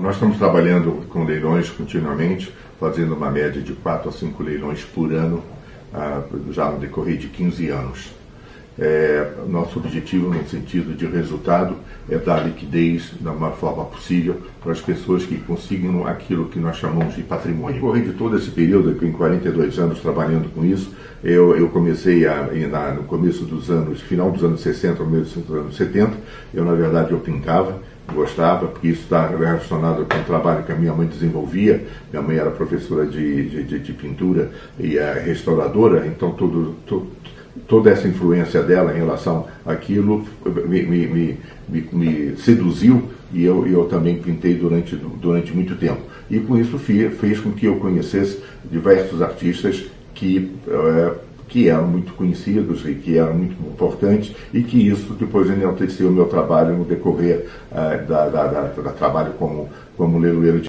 nós estamos trabalhando com leilões continuamente, fazendo uma média de 4 a 5 leilões por ano, ah, já no decorrer de 15 anos. É, nosso objetivo, no sentido de resultado, é dar liquidez da maior forma possível para as pessoas que consigam aquilo que nós chamamos de patrimônio. No decorrer de todo esse período, em 42 anos trabalhando com isso, eu, eu comecei a, na, no começo dos anos, final dos anos 60, começo dos anos 70, eu na verdade eu pintava, gostava, porque isso está relacionado com o trabalho que a minha mãe desenvolvia. Minha mãe era professora de, de, de pintura e é restauradora, então todo toda essa influência dela em relação àquilo me, me, me, me seduziu e eu, eu também pintei durante, durante muito tempo. E com isso fez com que eu conhecesse diversos artistas que, é, que eram muito conhecidos e que eram muito importantes e que isso depois enalteceu o meu trabalho no decorrer é, da, da, da, da trabalho como, como leiloeiro de